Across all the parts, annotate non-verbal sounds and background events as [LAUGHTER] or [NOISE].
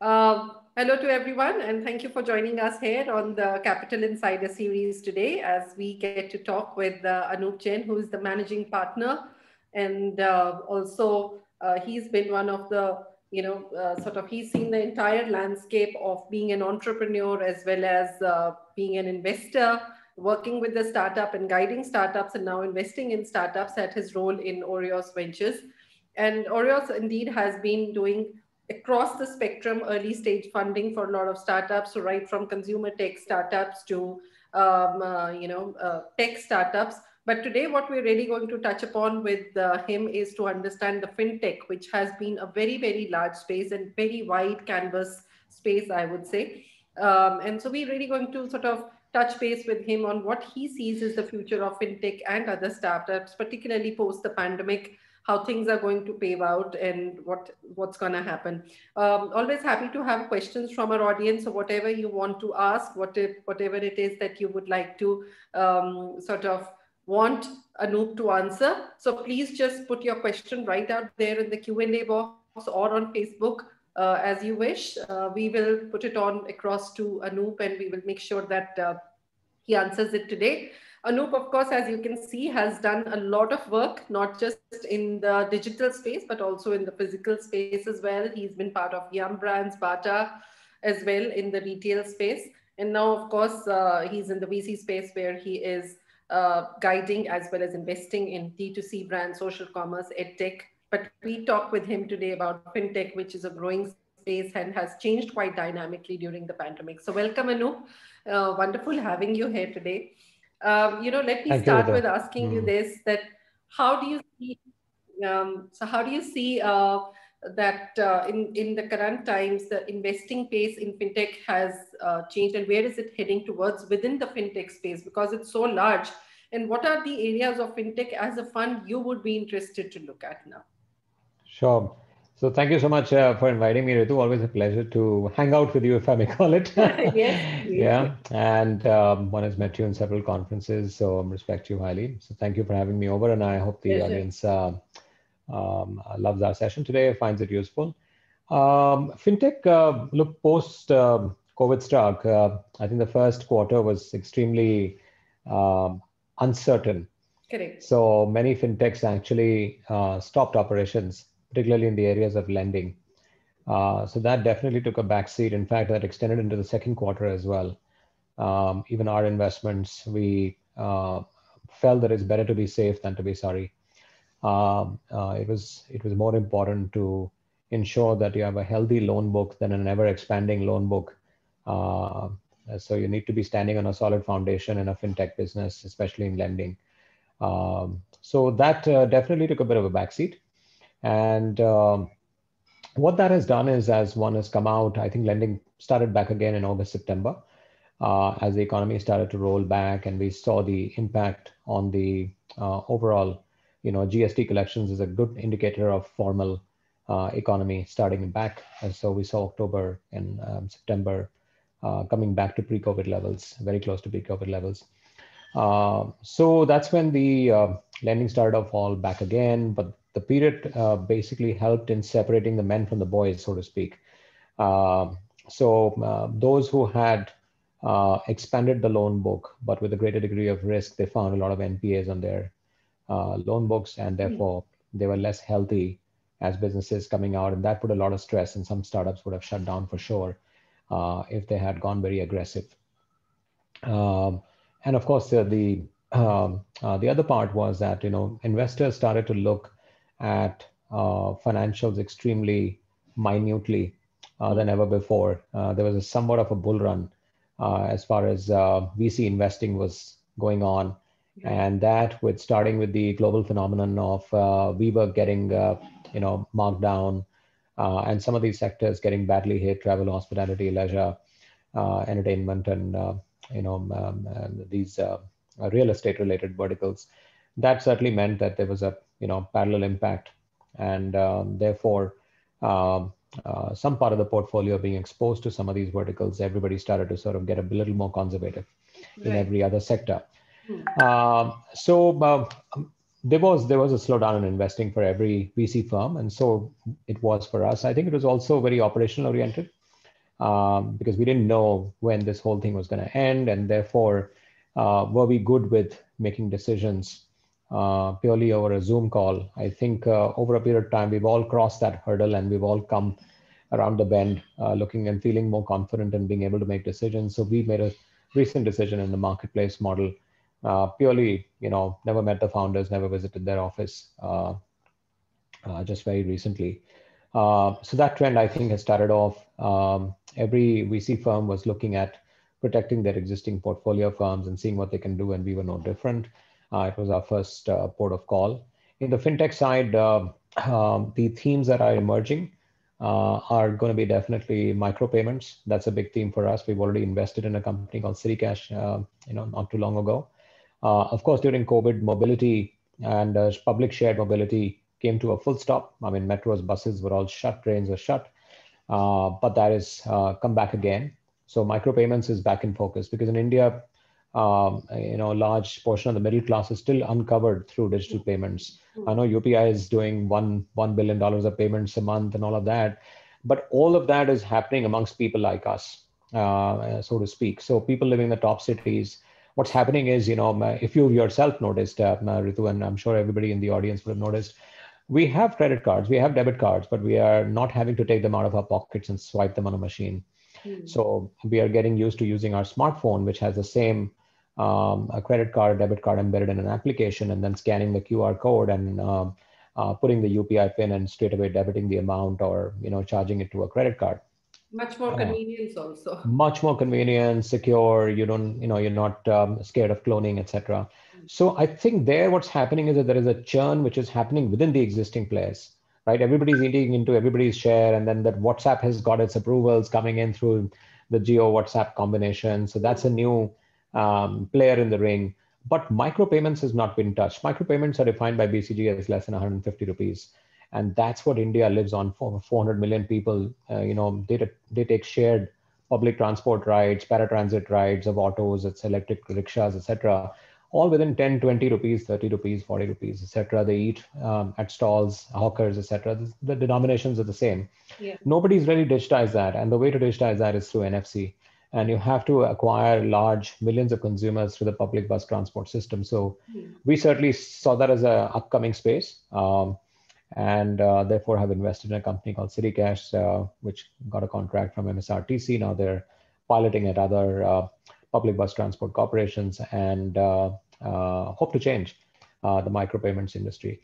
Uh, hello to everyone, and thank you for joining us here on the Capital Insider series today as we get to talk with uh, Anup Jain, who is the managing partner. And uh, also, uh, he's been one of the, you know, uh, sort of, he's seen the entire landscape of being an entrepreneur as well as uh, being an investor, working with the startup and guiding startups, and now investing in startups at his role in Orios Ventures. And Orios indeed has been doing across the spectrum early stage funding for a lot of startups so right from consumer tech startups to um, uh, you know uh, tech startups. But today what we're really going to touch upon with uh, him is to understand the fintech which has been a very very large space and very wide canvas space i would say. Um, and so we're really going to sort of touch base with him on what he sees as the future of fintech and other startups particularly post the pandemic how things are going to pave out and what what's going to happen. Um, always happy to have questions from our audience. So whatever you want to ask, what if, whatever it is that you would like to um, sort of want Anup to answer. So please just put your question right out there in the Q&A box or on Facebook uh, as you wish. Uh, we will put it on across to Anup and we will make sure that uh, he answers it today. Anup, of course, as you can see, has done a lot of work, not just in the digital space, but also in the physical space as well. He's been part of Yum Brands, Bata as well in the retail space. And now, of course, uh, he's in the VC space where he is uh, guiding as well as investing in D2C brand, social commerce, edtech. But we talk with him today about fintech, which is a growing space and has changed quite dynamically during the pandemic. So welcome, Anup. Uh, wonderful having you here today. Um, you know, let me Thank start with asking mm. you this: that how do you see? Um, so, how do you see uh, that uh, in in the current times, the investing pace in fintech has uh, changed, and where is it heading towards within the fintech space? Because it's so large. And what are the areas of fintech as a fund you would be interested to look at now? Sure. So thank you so much uh, for inviting me, Ritu. Always a pleasure to hang out with you, if I may call it. [LAUGHS] yes. yeah. And um, one has met you in several conferences, so I respect you highly. So thank you for having me over, and I hope the audience uh, um, loves our session today, finds it useful. Um, fintech, uh, look, post um, COVID struck, uh, I think the first quarter was extremely um, uncertain. Correct. So many fintechs actually uh, stopped operations particularly in the areas of lending. Uh, so that definitely took a backseat. In fact, that extended into the second quarter as well. Um, even our investments, we uh, felt that it's better to be safe than to be sorry. Um, uh, it was it was more important to ensure that you have a healthy loan book than an ever expanding loan book. Uh, so you need to be standing on a solid foundation in a fintech business, especially in lending. Um, so that uh, definitely took a bit of a backseat. And um, what that has done is, as one has come out, I think lending started back again in August, September, uh, as the economy started to roll back, and we saw the impact on the uh, overall, you know, GST collections is a good indicator of formal uh, economy starting back. And so we saw October and um, September uh, coming back to pre-COVID levels, very close to pre-COVID levels. Uh, so that's when the uh, lending started to fall back again, but the period uh, basically helped in separating the men from the boys, so to speak. Uh, so uh, those who had uh, expanded the loan book, but with a greater degree of risk, they found a lot of NPAs on their uh, loan books, and hmm. therefore mm-hmm. they were less healthy as businesses coming out, and that put a lot of stress. And some startups would have shut down for sure uh, if they had gone very aggressive. Um, and of course, the um, the other part was that you know investors started to look at uh, financials extremely minutely uh, than ever before. Uh, there was a somewhat of a bull run as far as VC investing was going on. And that with starting with the global phenomenon of WeWork getting, you know, marked down, uh, and some of these sectors getting badly hit travel hospitality leisure uh, entertainment and uh, you know um, these real estate related verticals that certainly meant that there was a you know parallel impact. And um, therefore um, uh, some part of the portfolio being exposed to some of these verticals everybody started to sort of get a little more conservative right. in every other sector. Uh, so uh, there was there was a slowdown in investing for every vc firm. And so it was for us. I think it was also very operational oriented um, because we didn't know when this whole thing was going to end. And therefore, uh, were we good with making decisions uh, purely over a Zoom call? I think uh, over a period of time, we've all crossed that hurdle and we've all come around the bend, uh, looking and feeling more confident and being able to make decisions. So we made a recent decision in the marketplace model. Uh, purely, you know, never met the founders, never visited their office, uh, just very recently. So that trend, I think, has started off. Um, every VC firm was looking at protecting their existing portfolio firms and seeing what they can do, and we were no different. Uh, it was our first uh, port of call. In the fintech side, uh, um, the themes that are emerging uh, are going to be definitely micropayments. That's a big theme for us. We've already invested in a company called CityCash, you know, not too long ago. of course, during COVID, mobility and public shared mobility came to a full stop. I mean, metros, buses were all shut, trains were shut, uh, but that has uh, come back again. So micropayments is back in focus because in India, um, you know, a large portion of the middle class is still uncovered through digital payments. I know UPI is doing one one billion dollars of payments a month and all of that, but all of that is happening amongst people like us, uh, so to speak. So people living in the top cities, what's happening is, you know, if you yourself noticed, uh, Ritu, and I'm sure everybody in the audience would have noticed, we have credit cards, we have debit cards, but we are not having to take them out of our pockets and swipe them on a machine. Mm. So we are getting used to using our smartphone, which has the same um, a credit card, debit card embedded in an application, and then scanning the QR code and um, uh, putting the UPI pin and straight away debiting the amount or you know charging it to a credit card. [LAUGHS] Much more convenience also. Much more convenient, secure. You don't you know you're not um, scared of cloning, etc. So I think there what's happening is that there is a churn which is happening within the existing players, right? Everybody's eating into everybody's share, and then that WhatsApp has got its approvals coming in through the Jio WhatsApp combination. So that's a new um, player in the ring. But micropayments has not been touched. Micropayments are defined by BCG as less than 150 rupees, and that's what India lives on. For 400 million people, uh, you know, they they take shared public transport rides, paratransit rides of autos, it's electric rickshaws, etc all within 10 20 rupees 30 rupees 40 rupees etc they eat um, at stalls hawkers etc the denominations are the same. Yeah. nobody's really digitized that. And the way to digitize that is through nfc and you have to acquire large millions of consumers through the public bus transport system. So mm. we certainly saw that as an upcoming space. Um, and uh, therefore have invested in a company called citycash uh, which got a contract from msrtc now they're piloting at other uh, public bus transport corporations and uh, uh, hope to change uh, the micropayments industry.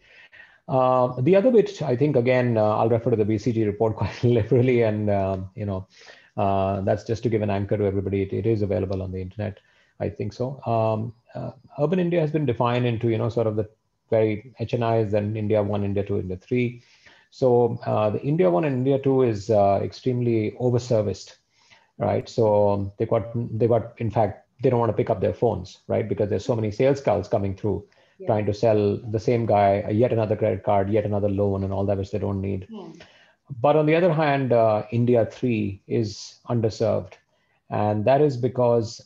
Uh, the other bit, I think, again, I'll refer to the BCG report [LAUGHS] quite liberally, and um, you know, that's just to give an anchor to everybody. It, it is available on the internet. I think so. Um, urban India has been defined into you know sort of the very HNIs and India one, India two, India three. So uh, the India one and India two is uh, extremely overserviced, right? So they got they got in fact they don't want to pick up their phones, right? Because there's so many sales calls coming through yeah. trying to sell the same guy yet another credit card, yet another loan, and all that which they don't need. Hmm. But on the other hand, uh, India 3 is underserved. And that is because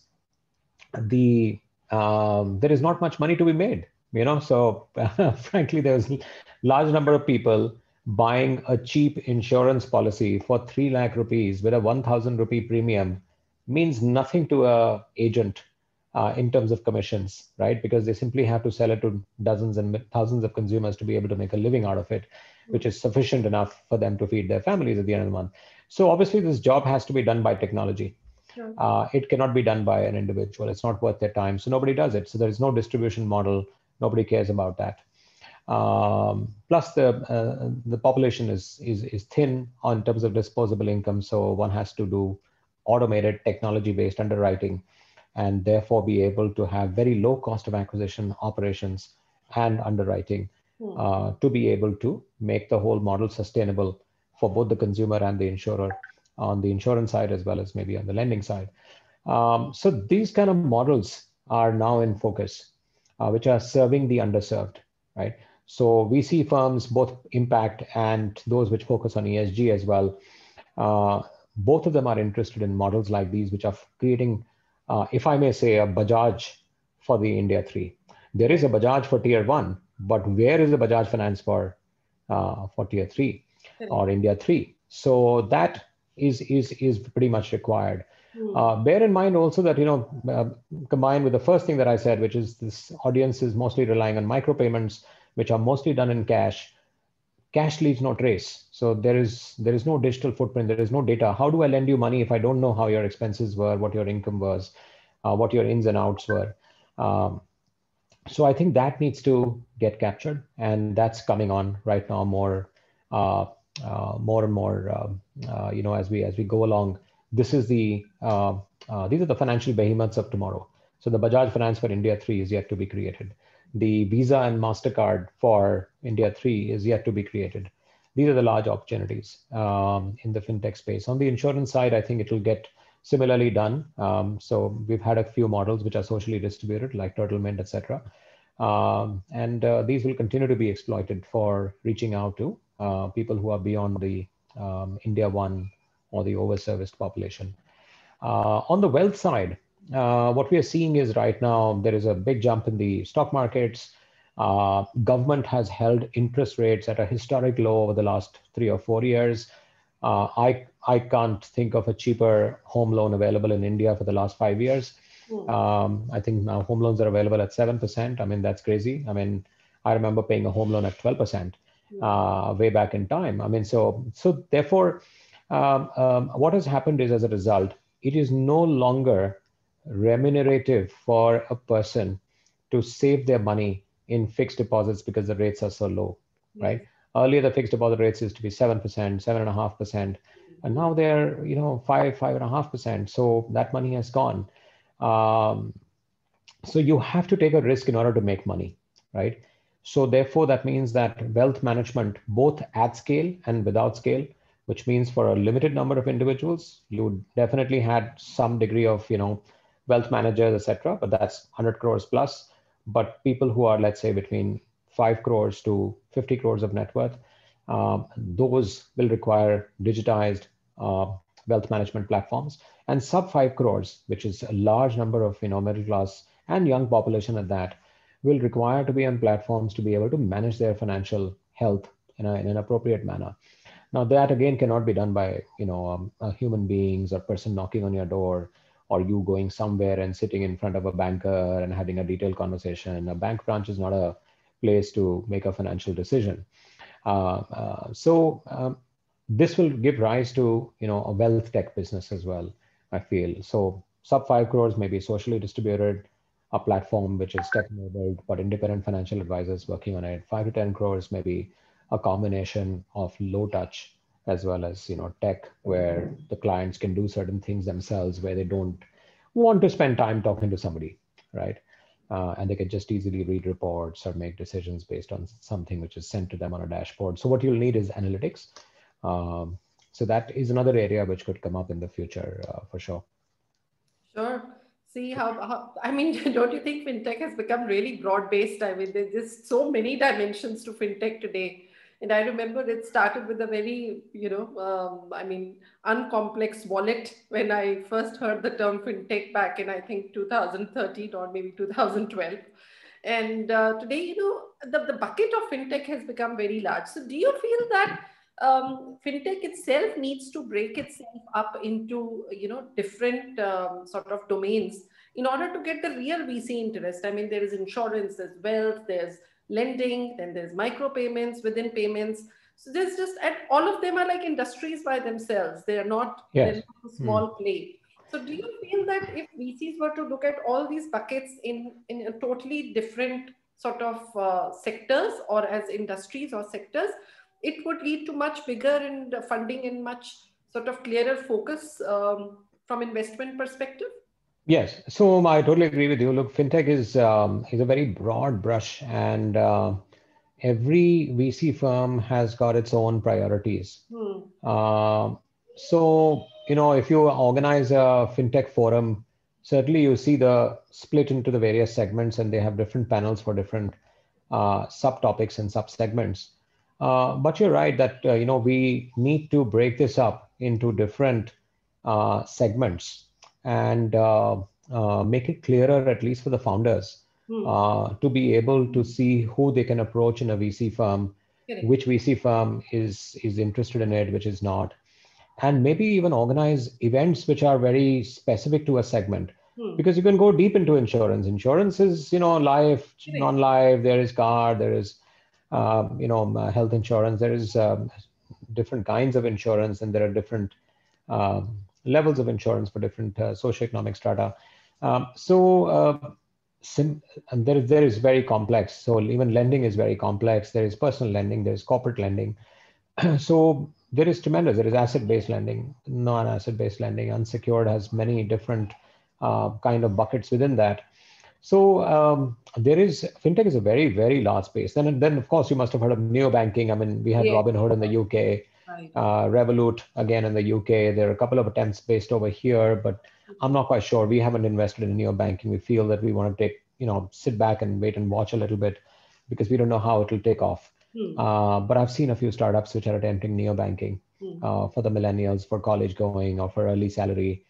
the um, there is not much money to be made, you know. So [LAUGHS] frankly, there's a large number of people buying a cheap insurance policy for 3 lakh rupees with a 1000 rupee premium means nothing to a agent uh, in terms of commissions, right? Because they simply have to sell it to dozens and thousands of consumers to be able to make a living out of it, which is sufficient enough for them to feed their families at the end of the month. So obviously, this job has to be done by technology. Uh, it cannot be done by an individual. It's not worth their time. So nobody does it. So there is no distribution model. Nobody cares about that. Um, plus, the uh, the population is, is is thin on terms of disposable income. So one has to do automated technology-based underwriting and therefore be able to have very low cost of acquisition operations and underwriting hmm. uh, to be able to make the whole model sustainable for both the consumer and the insurer on the insurance side as well as maybe on the lending side. Um, so these kind of models are now in focus, uh, which are serving the underserved, right? So we see firms, both impact and those which focus on ESG as well, uh, both of them are interested in models like these, which are creating, uh, if I may say, a Bajaj for the India 3. There is a Bajaj for tier 1, but where is the Bajaj finance for, uh, for tier 3 or India 3? So that is is is pretty much required. Mm. Uh, bear in mind also that you know uh, combined with the first thing that I said, which is this audience is mostly relying on micropayments, which are mostly done in cash. Cash leaves no trace, so there is there is no digital footprint. There is no data. How do I lend you money if I don't know how your expenses were, what your income was, uh, what your ins and outs were? Um, so I think that needs to get captured, and that's coming on right now more, uh, uh, more and more. Um, uh, you know, as we as we go along, this is the uh, uh, these are the financial behemoths of tomorrow. So the Bajaj Finance for India three is yet to be created. The Visa and Mastercard for India three is yet to be created. These are the large opportunities um, in the fintech space. On the insurance side, I think it will get similarly done. Um, so we've had a few models which are socially distributed, like Turtle etc. Um, and uh, these will continue to be exploited for reaching out to uh, people who are beyond the um, India one or the overserviced population. Uh, on the wealth side, uh, what we are seeing is right now there is a big jump in the stock markets. Uh, government has held interest rates at a historic low over the last three or four years. Uh, I, I can't think of a cheaper home loan available in India for the last five years. Hmm. Um, I think now home loans are available at 7%. I mean, that's crazy. I mean, I remember paying a home loan at 12% hmm. uh, way back in time. I mean, so, so therefore, um, um, what has happened is as a result, it is no longer remunerative for a person to save their money in fixed deposits because the rates are so low, right? Earlier, the fixed deposit rates used to be 7%, 7.5%. And now they're, you know, 5, 5.5%. So that money has gone. Um, so you have to take a risk in order to make money, right? So therefore, that means that wealth management, both at scale and without scale, which means for a limited number of individuals, you definitely had some degree of, you know, wealth managers, etc. But that's 100 crores plus. But people who are, let's say, between 5 crores to 50 crores of net worth, um, those will require digitized uh, wealth management platforms. And sub 5 crores, which is a large number of you know middle class and young population at that, will require to be on platforms to be able to manage their financial health in, a, in an appropriate manner. Now that again cannot be done by you know um, uh, human beings or person knocking on your door or you going somewhere and sitting in front of a banker and having a detailed conversation. A bank branch is not a place to make a financial decision. Uh, uh, so um, this will give rise to you know a wealth tech business as well. I feel so. Sub five crores may be socially distributed, a platform which is tech enabled, but independent financial advisors working on it. Five to ten crores may be a combination of low touch as well as you know tech where the clients can do certain things themselves where they don't want to spend time talking to somebody right uh, and they can just easily read reports or make decisions based on something which is sent to them on a dashboard. So what you'll need is analytics. Um, so that is another area which could come up in the future uh, for sure. Sure. See how, how, I mean, [LAUGHS] don't you think fintech has become really broad based? I mean, there's just so many dimensions to fintech today. And I remember it started with a very, you know, um, I mean, uncomplex wallet when I first heard the term fintech back in, I think, 2013 or maybe 2012. And uh, today, you know, the, the bucket of fintech has become very large. So do you feel that um, fintech itself needs to break itself up into, you know, different um, sort of domains in order to get the real VC interest? I mean, there is insurance, there's wealth, there's lending, then there's micropayments within payments. So there's just, and all of them are like industries by themselves. They're not, yes. they're not a small mm. play. So do you feel that if VCs were to look at all these buckets in, in a totally different sort of uh, sectors or as industries or sectors, it would lead to much bigger and funding and much sort of clearer focus um, from investment perspective? Yes, so I totally agree with you. Look, fintech is um, is a very broad brush, and uh, every VC firm has got its own priorities. Hmm. Uh, so you know, if you organize a fintech forum, certainly you see the split into the various segments, and they have different panels for different uh, subtopics and subsegments. Uh, but you're right that uh, you know we need to break this up into different uh, segments and uh, uh, make it clearer, at least for the founders. Uh, to be able to see who they can approach in a VC firm, which VC firm is is interested in it, which is not. and maybe even organize events which are very specific to a segment. Hmm. Because you can go deep into insurance. Insurance is, you know, life, Correct. non-life. There is car. There is, um, you know, uh, health insurance. There is um, different kinds of insurance, and there are different um, levels of insurance for different uh, socioeconomic strata. Um, so, uh, sim- and there, there is very complex. So even lending is very complex. There is personal lending. There is corporate lending. [CLEARS THROAT] so there is tremendous. There is asset-based lending, non-asset-based lending. Unsecured has many different uh, kind of buckets within that. So um, there is fintech is a very very large space. Then then of course you must have heard of neobanking. I mean we had Yeah. Robinhood in the UK, Right. uh, Revolut again in the UK. There are a couple of attempts based over here, but I'm not quite sure. We haven't invested in neobanking. We feel that we want to take you know sit back and wait and watch a little bit because we don't know how it will take off. Hmm. Uh, but I've seen a few startups which are attempting neobanking Hmm. uh, for the millennials, for college going, or for early salary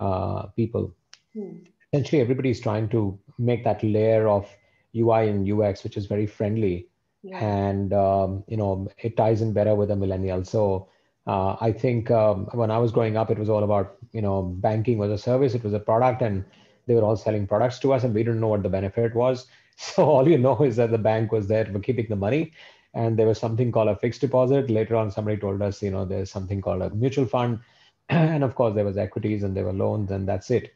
uh, people. Hmm. Essentially, everybody's trying to make that layer of UI and UX, which is very friendly, Yeah. and um, you know it ties in better with the millennial. So uh, I think um, when I was growing up, it was all about you know banking was a service, it was a product, and they were all selling products to us, and we didn't know what the benefit was. [LAUGHS] So all you know is that the bank was there for keeping the money, and there was something called a fixed deposit. Later on, somebody told us, you know, there's something called a mutual fund, [CLEARS THROAT] and of course there was equities and there were loans, and that's it.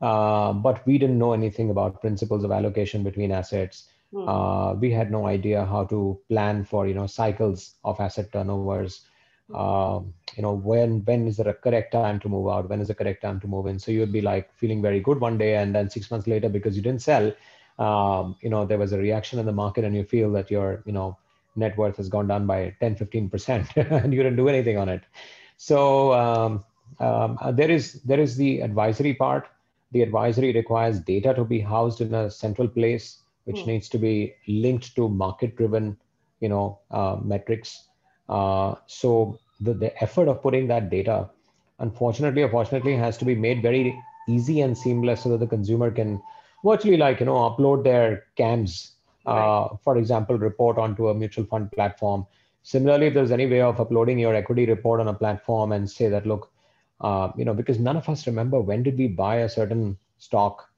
Uh, but we didn't know anything about principles of allocation between assets. Hmm. Uh, we had no idea how to plan for you know cycles of asset turnovers. Um, you know when when is the correct time to move out? When is the correct time to move in? So you'd be like feeling very good one day, and then six months later, because you didn't sell, um, you know there was a reaction in the market, and you feel that your you know net worth has gone down by 10 15 percent [LAUGHS] and you didn't do anything on it so um, um, uh, there is there is the advisory part the advisory requires data to be housed in a central place which Hmm. needs to be linked to market driven you know uh, metrics. Uh, so the, the effort of putting that data unfortunately or fortunately has to be made very easy and seamless so that the consumer can virtually like you know upload their cams uh, for example report onto a mutual fund platform. Similarly if there's any way of uploading your equity report on a platform and say that look uh, you know because none of us remember when did we buy a certain stock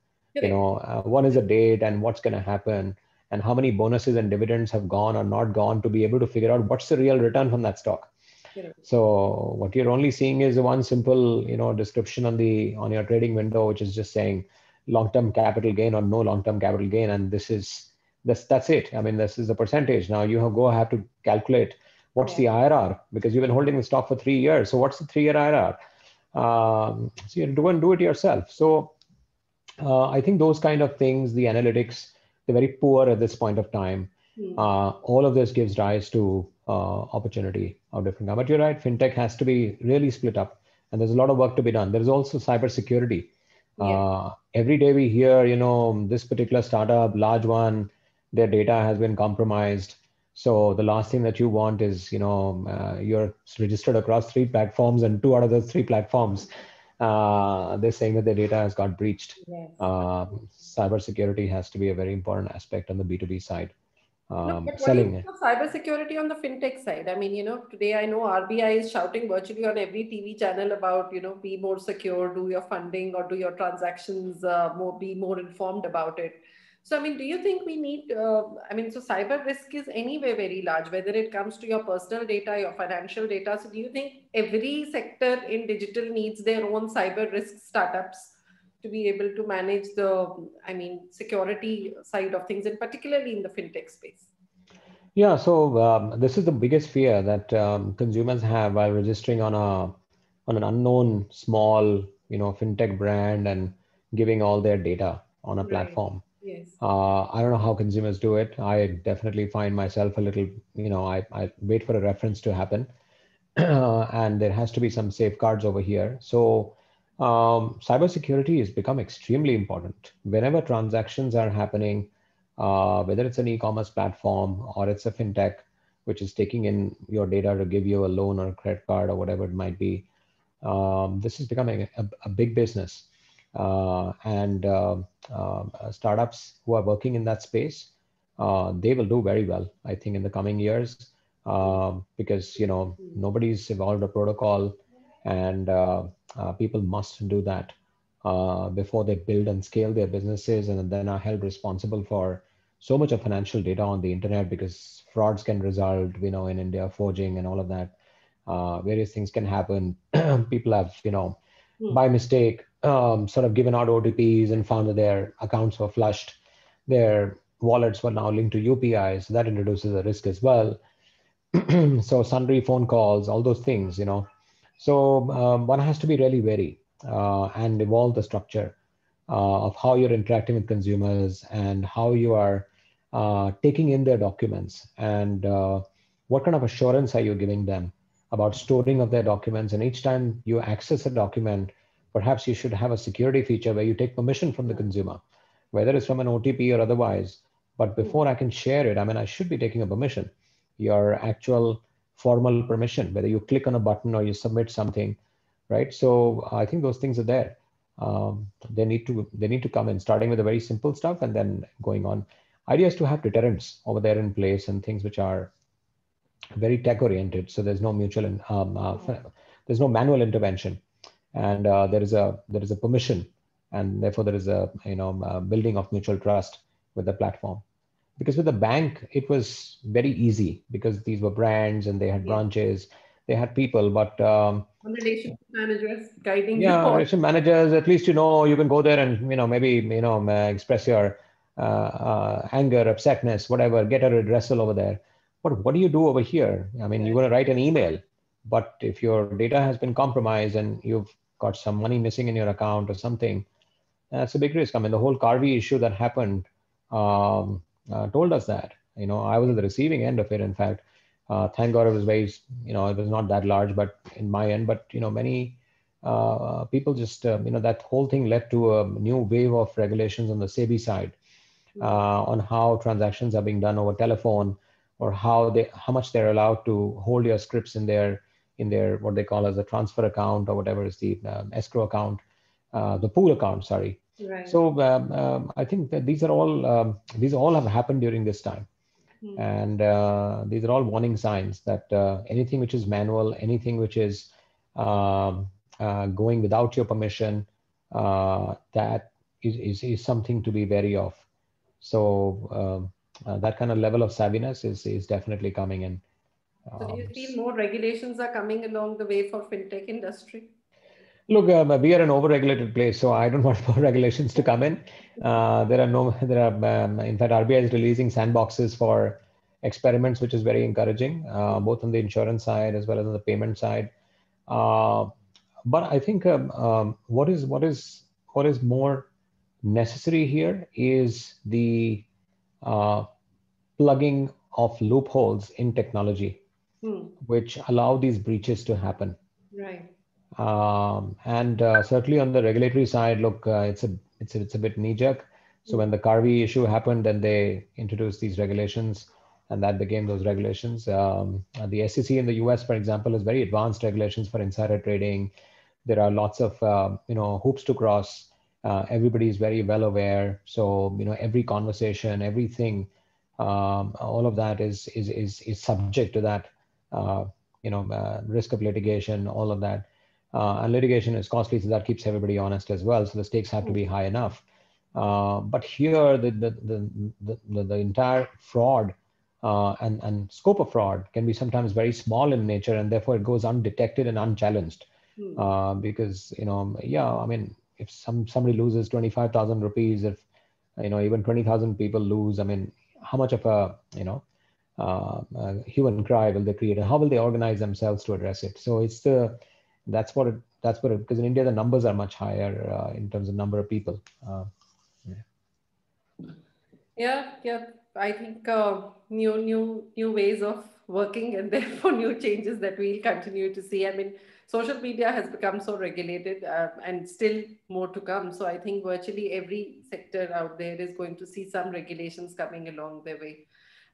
you know uh, what is the date and what's going to happen and how many bonuses and dividends have gone or not gone to be able to figure out what's the real return from that stock. Correct. so what you're only seeing is one simple you know description on the on your trading window which is just saying long-term capital gain or no long-term capital gain. And this is that's that's it. I mean this is the percentage. Now you have go have to calculate what's the irr because you've been holding the stock for three years. So what's the three year irr um, so you do and do it yourself. So uh, i think those kind of things the analytics they're very poor at this point of time Hmm. uh, all of this gives rise to uh, opportunity of different kind. But you're right, fintech has to be really split up, and there's a lot of work to be done. There's also cybersecurity. Yeah. Uh, every day we hear, you know, this particular startup, large one, their data has been compromised. So the last thing that you want is, you know, uh, you're registered across three platforms, and two out of those three platforms, uh, they're saying that their data has got breached. Yes. Um, cybersecurity has to be a very important aspect on the B2B side. Um, what selling it. cybersecurity on the fintech side? I mean, you know, today I know RBI is shouting virtually on every TV channel about, you know, be more secure, do your funding or do your transactions uh, more, be more informed about it. So, I mean, do you think we need, uh, I mean, so cyber risk is anyway very large, whether it comes to your personal data, your financial data. So, do you think every sector in digital needs their own cyber risk startups? to be able to manage the i mean security side of things and particularly in the fintech space Yeah, so um, this is the biggest fear that um, consumers have while registering on a on an unknown small, you know, fintech brand and giving all their data on a Right. platform. Yes Uh, I don't know how consumers do it. I definitely find myself a little, you know, I, I wait for a reference to happen, [CLEARS THROAT] and there has to be some safeguards over here. So um, cybersecurity has become extremely important. Whenever transactions are happening, uh, whether it's an e-commerce platform or it's a fintech, which is taking in your data to give you a loan or a credit card or whatever it might be, um, this is becoming a, a big business. Uh, and uh, um, uh, startups who are working in that space, uh, they will do very well, I think, in the coming years, um, because you know nobody's evolved a protocol and uh, uh, people must do that uh, before they build and scale their businesses and then are held responsible for so much of financial data on the internet because frauds can result you know in india forging and all of that. Uh, various things can happen. [CLEARS THROAT] People have you know mm. by mistake um, sort of given out otps and found that their accounts were flushed their wallets were now linked to upi so that introduces a risk as well [CLEARS THROAT] so sundry phone calls all those things you know so um, one has to be really wary uh, and evolve the structure uh, of how you're interacting with consumers and how you are uh, taking in their documents and uh, what kind of assurance are you giving them about storing of their documents. And each time you access a document, perhaps you should have a security feature where you take permission from the consumer, whether it's from an OTP or otherwise. But before I can share it, I mean, I should be taking a permission, your actual formal permission, whether you click on a button or you submit something, right? So I think those things are there. Um, they need to they need to come in, starting with the very simple stuff and then going on. Idea is to have deterrents over there in place and things which are very tech oriented. So there's no mutual, um, uh, there's no manual intervention, and uh, there is a there is a permission, and therefore there is a you know a building of mutual trust with the platform. Because with the bank, it was very easy because these were brands and they had branches, they had people, but um, relationship managers guiding. Yeah, relationship managers. At least you know you can go there and you know maybe you know uh, express your uh, uh, anger, upsetness, whatever, get a redressal over there but what do you do over here? I mean, you're going to write an email, but if your data has been compromised and you've got some money missing in your account or something, that's a big risk. I mean, the whole Karvy issue that happened um, uh, told us that. You know, I was at the receiving end of it. In fact, uh, thank God it was very, you know, it was not that large, but in my end, but you know, many uh, people just, uh, you know, that whole thing led to a new wave of regulations on the SEBI side uh, on how transactions are being done over telephone or how they how much they're allowed to hold your scripts in their in their what they call as a transfer account or whatever is the um, escrow account, uh, the pool account. Sorry. Right. So um, um, I think that these are all um, these all have happened during this time, hmm. and uh, these are all warning signs that uh, anything which is manual, anything which is um, uh, going without your permission, uh, that is, is, is something to be wary of. So um, uh, that kind of level of savviness is, is definitely coming in. So do you um, feel more regulations are coming along the way for fintech industry? Look, um, we are an over-regulated place, so I don't [LAUGHS] want more regulations to come in. Uh, there are no, there are, um, in fact, RBI is releasing sandboxes for experiments, which is very encouraging, uh, both on the insurance side as well as on the payment side. Uh, but I think um, um, what is what is what is more necessary here is the uh, plugging of loopholes in technology, hmm. which allow these breaches to happen. Right. Um, and uh, certainly on the regulatory side, look, uh, it's a it's a, it's a bit knee jerk. So hmm. when the Karvy issue happened, then they introduced these regulations, and that became those regulations. Um, the SEC in the US, for example, has very advanced regulations for insider trading. There are lots of uh, you know hoops to cross uh, everybody is very well aware. So you know every conversation, everything, um, all of that is is is is subject to that. Uh, you know, uh, risk of litigation, all of that, uh, and litigation is costly, so that keeps everybody honest as well. So the stakes have to be high enough. Uh, but here, the the the the, the entire fraud uh, and, and scope of fraud can be sometimes very small in nature and therefore it goes undetected and unchallenged hmm. uh, because you know yeah i mean if some somebody loses 25,000 rupees, if you know even 20,000 people lose, I mean, how much of a you know uh, hue and cry will they create, how will they organize themselves to address it? So it's the that's what it that's what it because in India the numbers are much higher uh, in terms of number of people. Uh, yeah. yeah, yeah. I think uh, new new new ways of working and [LAUGHS] therefore new changes that we'll continue to see. I mean social media has become so regulated uh, and still more to come. So I think virtually every sector out there is going to see some regulations coming along their way.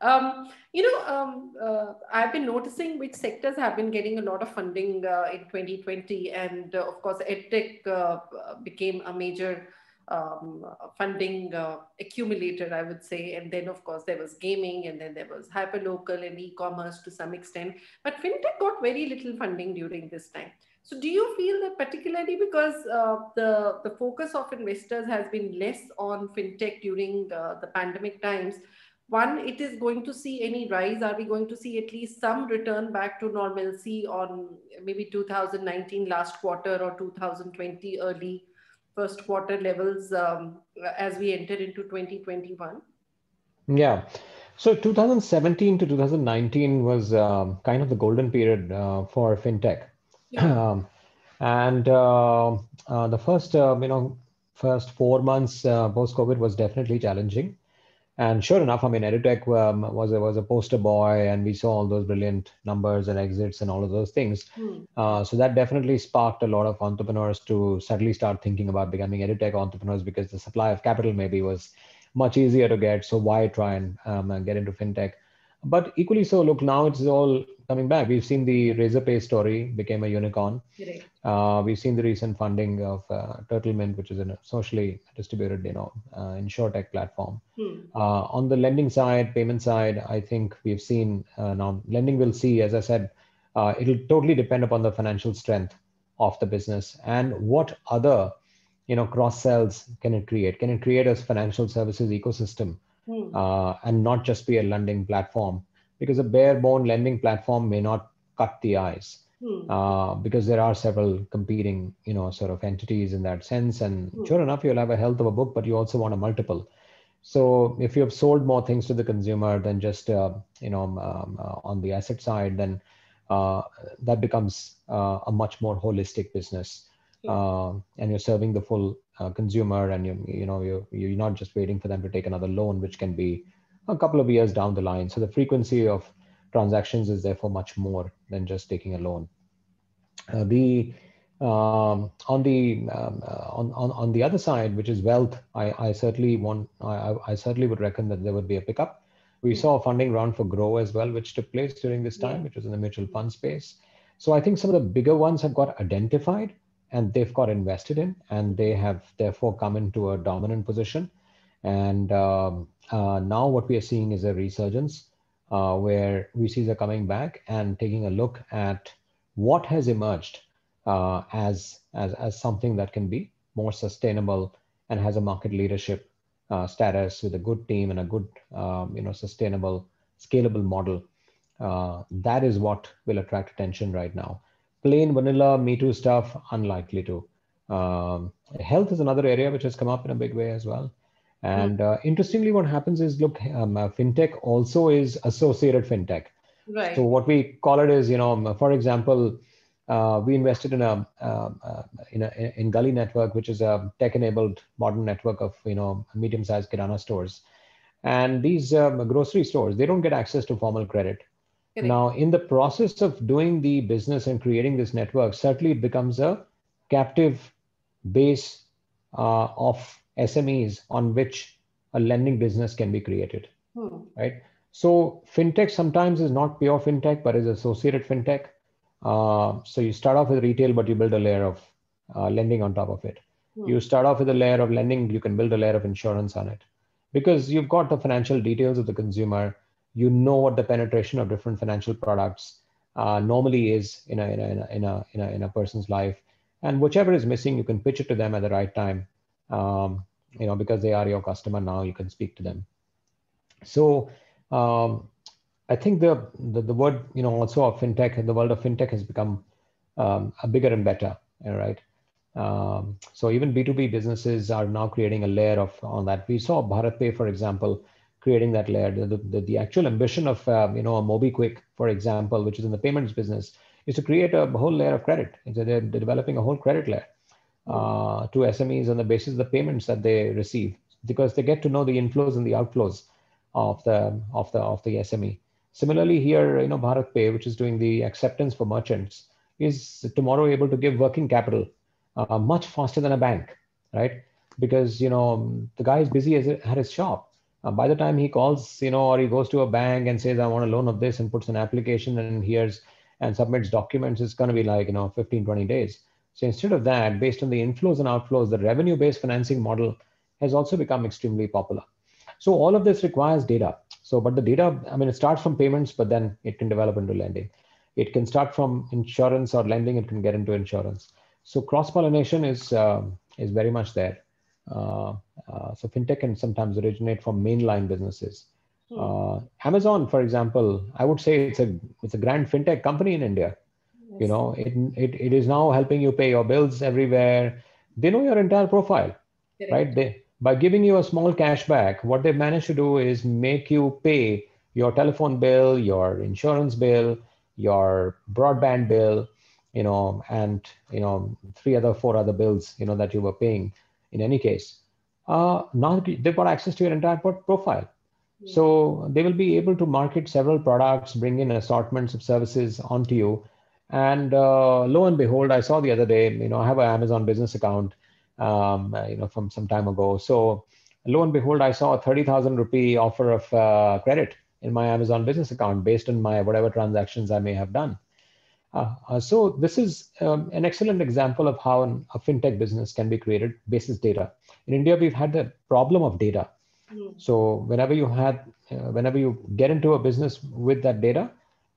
Um, you know, um, uh, I've been noticing which sectors have been getting a lot of funding uh, in 2020. And uh, of course, EdTech uh, became a major um, funding uh, accumulator, I would say. And then, of course, there was gaming, and then there was hyperlocal and e-commerce to some extent. But fintech got very little funding during this time. So do you feel that particularly because uh, the, the focus of investors has been less on fintech during uh, the pandemic times, one, it is going to see any rise? Are we going to see at least some return back to normalcy on maybe 2019 last quarter or 2020 early first quarter levels um, as we enter into 2021? Yeah. So 2017 to 2019 was um, kind of the golden period uh, for fintech. Yeah. [CLEARS THROAT] Um, and uh, uh, the first, uh, you know, first four months uh, post COVID was definitely challenging. And sure enough, I mean, EduTech um, was a, was a poster boy, and we saw all those brilliant numbers and exits and all of those things. Mm. Uh, so that definitely sparked a lot of entrepreneurs to suddenly start thinking about becoming EduTech entrepreneurs because the supply of capital maybe was much easier to get. So why try and um, get into fintech? But equally so, look, now it's all coming back. We've seen the Razorpay story became a unicorn. Right. Uh, we've seen the recent funding of uh, Turtlemint, which is a socially distributed, you know, uh, insurtech platform. Hmm. Uh, on the lending side, payment side, I think we've seen uh, now lending will see, as I said, uh, it'll totally depend upon the financial strength of the business and what other, you know, cross sells can it create? Can it create a financial services ecosystem? Hmm. uh, and not just be a lending platform because a bare bone lending platform may not cut the eyes hmm. uh, because there are several competing you know sort of entities in that sense and hmm. sure enough you'll have a health of a book but you also want a multiple so if you have sold more things to the consumer than just uh, you know um, um uh, on the asset side then uh, that becomes uh, a much more holistic business uh, and you're serving the full uh, consumer and you you know you you're not just waiting for them to take another loan which can be a couple of years down the line. So the frequency of transactions is therefore much more than just taking a loan. Uh, the um, on the um, uh, on, on on the other side which is wealth i i certainly want i i certainly would reckon that there would be a pickup. We saw a funding round for Groww as well which took place during this time which was in the mutual fund space. So i think some of the bigger ones have got identified and they've got invested in, and they have therefore come into a dominant position. And um, uh, now what we are seeing is a resurgence uh, where VCs are coming back and taking a look at what has emerged uh, as, as, as something that can be more sustainable and has a market leadership uh, status with a good team and a good, um, you know, sustainable, scalable model. Uh, that is what will attract attention right now plain vanilla Me Too stuff, unlikely to. Um, health is another area which has come up in a big way as well. And uh, interestingly, what happens is look, um, uh, fintech also is associated fintech. Right. So what we call it is, you know, um, for example, uh, we invested in a, um, uh, in a in Gully Network, which is a tech-enabled modern network of you know medium-sized kirana stores, and these um, grocery stores they don't get access to formal credit. Correct. Now, in the process of doing the business and creating this network, certainly it becomes a captive base uh, of SMEs on which a lending business can be created. Hmm. Right. So fintech sometimes is not pure fintech, but is associated fintech. Uh, so you start off with retail, but you build a layer of uh, lending on top of it. Hmm. You start off with a layer of lending, you can build a layer of insurance on it because you've got the financial details of the consumer you know what the penetration of different financial products uh, normally is in a, in, a, in, a, in, a, in, a, person's life. And whichever is missing, you can pitch it to them at the right time. Um, you know, because they are your customer now, you can speak to them. So um, I think the, the, the word, you know, also of fintech, the world of fintech has become um, a bigger and better, right? Um, so even B2B businesses are now creating a layer of on that. We saw BharatPe, for example, creating that layer. The, the, the actual ambition of um, you know a MobiKwik, for example, which is in the payments business, is to create a whole layer of credit. They're, they're developing a whole credit layer uh, to SMEs on the basis of the payments that they receive, because they get to know the inflows and the outflows of the of the of the SME. Similarly, here you know BharatPe, which is doing the acceptance for merchants, is tomorrow able to give working capital uh, much faster than a bank, right? Because you know the guy is busy as at his shop uh, by the time he calls, you know, or he goes to a bank and says, I want a loan of this and puts an application and here's and submits documents, it's going to be like, you know, 15, 20 days. So instead of that, based on the inflows and outflows, the revenue based financing model has also become extremely popular. So all of this requires data. So, but the data, I mean, it starts from payments, but then it can develop into lending. It can start from insurance or lending. It can get into insurance. So cross pollination is uh, is very much there. Uh, uh, so fintech can sometimes originate from mainline businesses. Hmm. Uh, Amazon, for example, I would say it's a it's a grand fintech company in India. Yes. You know, it, it it is now helping you pay your bills everywhere. They know your entire profile, Correct. right? They by giving you a small cashback, what they've managed to do is make you pay your telephone bill, your insurance bill, your broadband bill, you know, and you know three other four other bills, you know, that you were paying in any case. Uh, now they've got access to your entire profile. So they will be able to market several products, bring in assortments of services onto you. And uh, lo and behold, I saw the other day, you know, I have an Amazon business account, um, you know, from some time ago. So lo and behold, I saw a 30,000 rupee offer of uh, credit in my Amazon business account based on my whatever transactions I may have done. Uh, uh, so this is um, an excellent example of how an, a fintech business can be created basis data. In India, we've had the problem of data. Mm. So whenever you had, uh, whenever you get into a business with that data,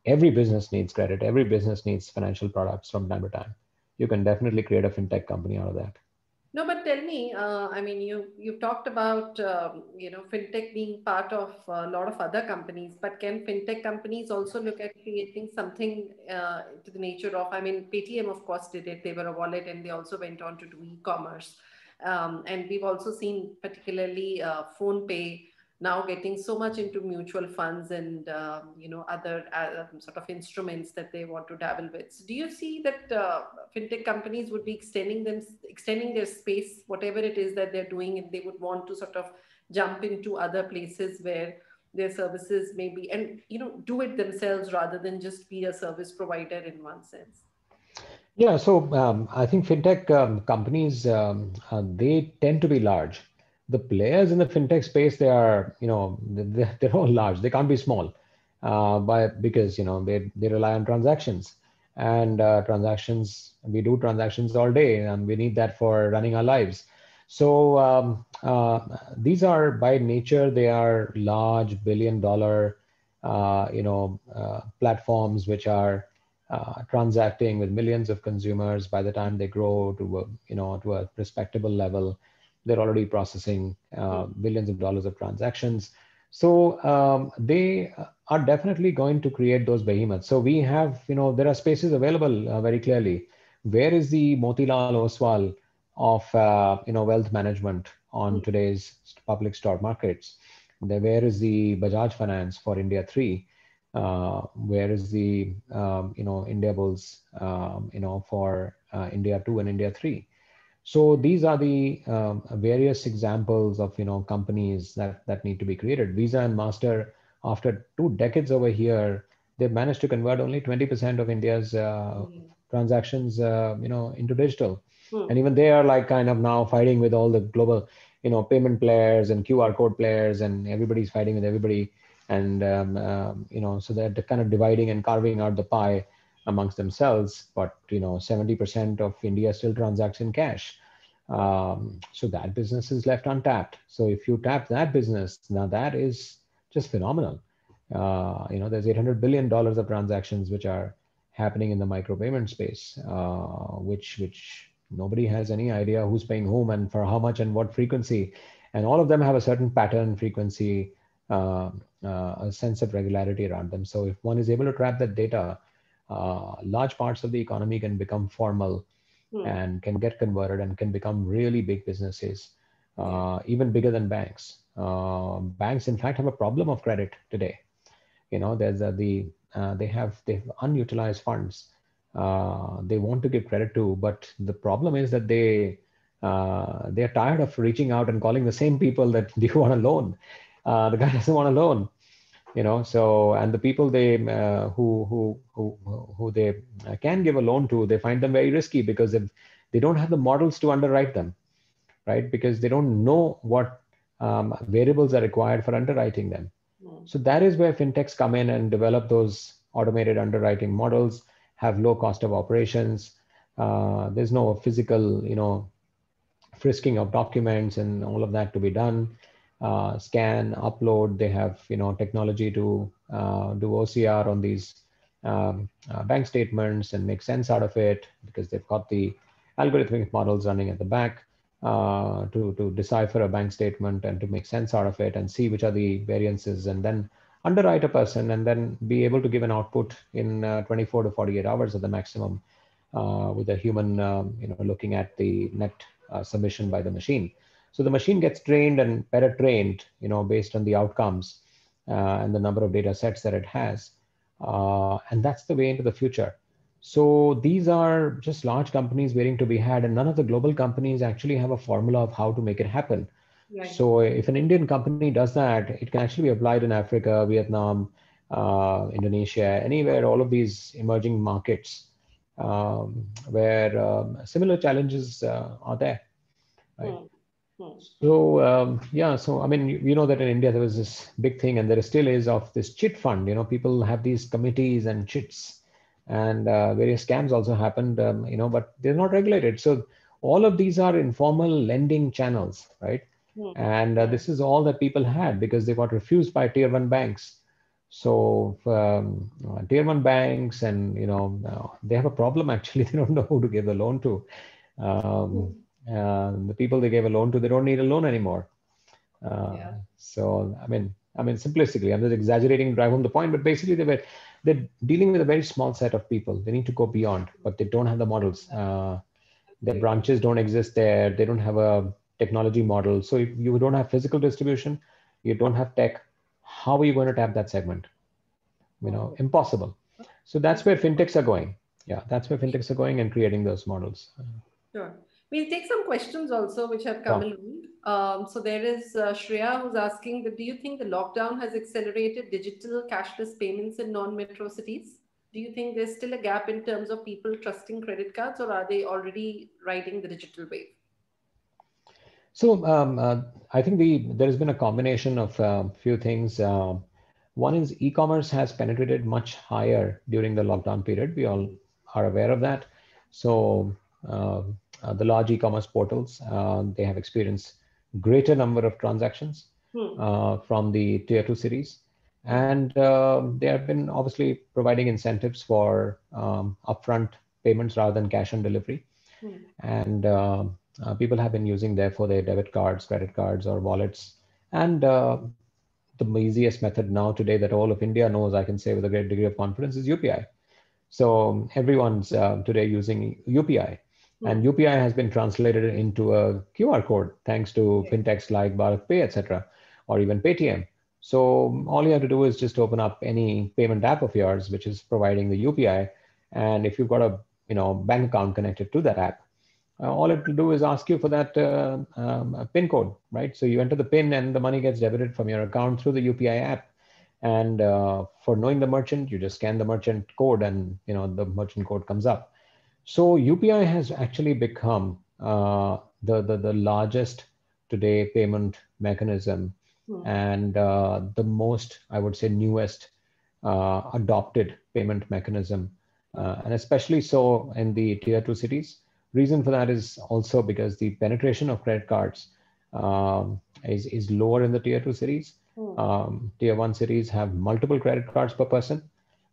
every business needs credit. Every business needs financial products from time to time. You can definitely create a fintech company out of that. No, but tell me, uh, I mean, you you've talked about um, you know fintech being part of a lot of other companies, but can fintech companies also look at creating something uh, to the nature of? I mean, Paytm of course did it; they were a wallet, and they also went on to do e-commerce. Um, and we've also seen particularly uh, pay, now getting so much into mutual funds and um, you know other uh, sort of instruments that they want to dabble with. So do you see that uh, fintech companies would be extending them, extending their space, whatever it is that they're doing, and they would want to sort of jump into other places where their services may be, and you know, do it themselves rather than just be a service provider in one sense. Yeah, so um, I think fintech um, companies um, uh, they tend to be large. The players in the fintech space they are you know [LAUGHS] they're all large. They can't be small uh, by because you know they, they rely on transactions. And uh, transactions we do transactions all day and we need that for running our lives. So um, uh, these are by nature they are large billion dollar uh, you know uh, platforms which are uh, transacting with millions of consumers by the time they grow to a, you know to a respectable level they're already processing uh, billions of dollars of transactions. So um, they are definitely going to create those behemoths. So we have, you know, there are spaces available uh, very clearly. Where is the Motilal Oswal of, uh, you know, wealth management on hmm. today's public stock markets? where is the Bajaj Finance for India 3? Uh, where is the um, you know Indiabulls um, you know for uh, India 2 and India 3 so these are the um, various examples of you know companies that that need to be created. Visa and Master, after two decades over here, they've managed to convert only 20% of India's uh, mm. transactions, uh, you know, into digital. Mm. And even they are like kind of now fighting with all the global, you know, payment players and QR code players, and everybody's fighting with everybody. And um, um, you know, so they're kind of dividing and carving out the pie amongst themselves, but you know, 70% of India still transacts in cash. Um, so that business is left untapped. So if you tap that business, now that is just phenomenal. Uh, you know, there's 800 billion dollars of transactions which are happening in the micropayment space, uh, which which nobody has any idea who's paying whom and for how much and what frequency, and all of them have a certain pattern, frequency, uh, uh a sense of regularity around them. So if one is able to trap that data, uh, large parts of the economy can become formal hmm. and can get converted and can become really big businesses, uh, even bigger than banks. Uh, banks, in fact, have a problem of credit today. You know, there's the uh, they have they have unutilized funds. Uh, they want to give credit to, but the problem is that they uh, they're tired of reaching out and calling the same people that [LAUGHS] do you want a loan. the guy doesn't want a loan you know so and the people they uh, who who who who they can give a loan to they find them very risky because if they don't have the models to underwrite them right? Because they don't know what um, variables are required for underwriting them. Mm. so that is where fintechs come in and develop those automated underwriting models have low cost of operations. Uh, there's no physical you know frisking of documents and all of that to be done uh, scan, upload. They have you know technology to uh, do OCR on these um, uh, bank statements and make sense out of it because they've got the algorithmic models running at the back uh, to, to decipher a bank statement and to make sense out of it and see which are the variances and then underwrite a person and then be able to give an output in uh, 24 to 48 hours at the maximum uh, with a human um, you know, looking at the net submission by the machine. So the machine gets trained and better trained, you know, based on the outcomes uh, and the number of data sets that it has. Uh, and that's the way into the future. So these are just large companies waiting to be had, and none of the global companies actually have a formula of how to make it happen. Right. So if an Indian company does that, it can actually be applied in Africa, Vietnam, uh, Indonesia, anywhere, all of these emerging markets um, where um, similar challenges uh, are there. Right? Hmm. So um, yeah, so I mean, you, you, know that in India there was this big thing, and there still is of this chit fund. You know, people have these committees and chits, and uh, various scams also happened. Um, you know, but they're not regulated. So all of these are informal lending channels, right? Hmm. And uh, this is all that people had because they got refused by tier one banks. So um, uh, tier one banks, and you know, uh, they have a problem. [LAUGHS] Actually, they don't know who to give the loan to. Um, hmm uh, the people they gave a loan to, they don't need a loan anymore. Uh, yeah. So, I mean, I mean, simplistically, I'm just exaggerating to drive home the point, but basically they were, they're dealing with a very small set of people. They need to go beyond, but they don't have the models. Uh, their branches don't exist there. They don't have a technology model. So if you don't have physical distribution, you don't have tech, how are you going to tap that segment? You know, impossible. So that's where fintechs are going. Yeah, that's where fintechs are going and creating those models. Sure. We'll take some questions also which have come in. Um, so there is uh, Shreya who's asking that do you think the lockdown has accelerated digital cashless payments in non-metro cities? Do you think there's still a gap in terms of people trusting credit cards or are they already riding the digital wave? So um, uh, I think the there has been a combination of a uh, few things. Uh, one is e-commerce has penetrated much higher during the lockdown period. We all are aware of that. So uh, the large e-commerce portals, uh, they have experienced greater number of transactions hmm. Uh, from the tier two cities. And they have been obviously providing incentives for um, upfront payments rather than cash on delivery. Hmm. And uh, people have been using therefore their debit cards, credit cards, or wallets. And uh, the easiest method now today that all of India knows, I can say with a great degree of confidence, is UPI. So everyone's uh, today using UPI. And hmm. UPI has been translated into a QR code thanks to fintechs like BharatPe, etc., or even Paytm. So all you have to do is just open up any payment app of yours, which is providing the UPI. And if you've got a you know bank account connected to that app, uh, all it will do is ask you for that uh, um, PIN code, right? So you enter the PIN and the money gets debited from your account through the UPI app. And uh, for knowing the merchant, you just scan the merchant code and you know the merchant code comes up. So UPI has actually become uh, the, the, the largest today payment mechanism mm. and uh, the most, I would say, newest uh, adopted payment mechanism, uh, and especially so in the tier two cities. Reason for that is also because the penetration of credit cards um, is, is lower in the tier two cities. Mm. Um, tier one cities have multiple credit cards per person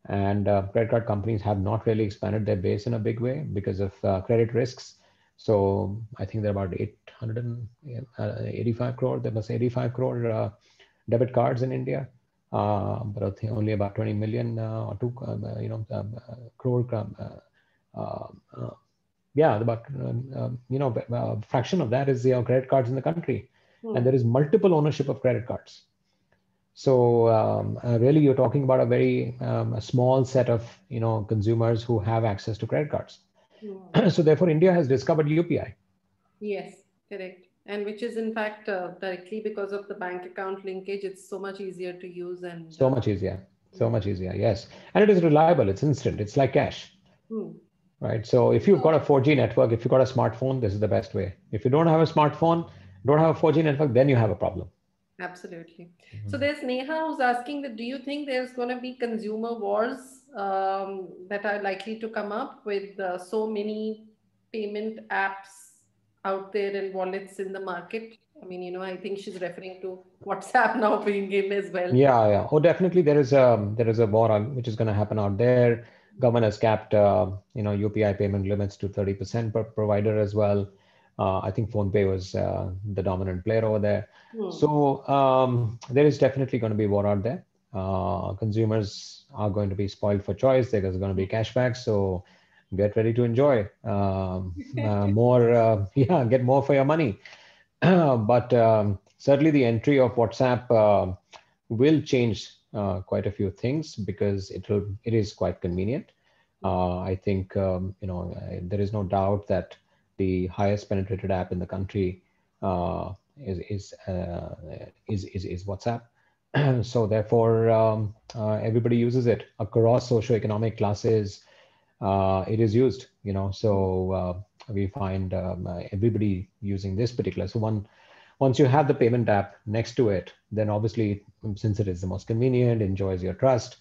and uh, credit card companies have not really expanded their base in a big way because of uh, credit risks. So I think there are about 885 uh, crore, there was 85 crore uh, debit cards in India, uh, but I think only about 20 million uh, or two, um, you know, um, crore. Um, yeah, about um, you know, a fraction of that is the credit cards in the country, hmm. and there is multiple ownership of credit cards. So um, uh, really, you're talking about a very um, a small set of you know consumers who have access to credit cards. Yeah. [CLEARS THROAT] so therefore, India has discovered UPI. Yes, correct. And which is in fact uh, directly because of the bank account linkage, it's so much easier to use and so much easier, so much easier. Yes, and it is reliable. It's instant. It's like cash. Hmm. Right. So if you've got a 4G network, if you've got a smartphone, this is the best way. If you don't have a smartphone, don't have a 4G network, then you have a problem. Absolutely. Mm-hmm. So there's Neha who's asking that do you think there's going to be consumer wars um, that are likely to come up with uh, so many payment apps out there and wallets in the market? I mean, you know, I think she's referring to WhatsApp [LAUGHS] now being in as well. Yeah, yeah. Oh, definitely. There is a there is a war on, which is going to happen out there. Government has capped, uh, you know, UPI payment limits to 30% per provider as well. Uh, I think PhonePe was uh, the dominant player over there. Hmm. So um, there is definitely going to be war out there. Uh, consumers are going to be spoiled for choice. There's going to be cashback. So get ready to enjoy um, [LAUGHS] uh, more. Uh, [LAUGHS] yeah, get more for your money. [CLEARS THROAT] but um, certainly the entry of WhatsApp uh, will change uh, quite a few things because it will it is quite convenient. Uh, I think um, you know there is no doubt that the highest penetrated app in the country uh, is is, uh, is, is is WhatsApp. [CLEARS THROAT] so therefore, um, uh, everybody uses it across socioeconomic classes. it is used, you know. So we find um, uh, everybody using this particular. So one, once you have the payment app next to it, then obviously, since it is the most convenient, enjoys your trust,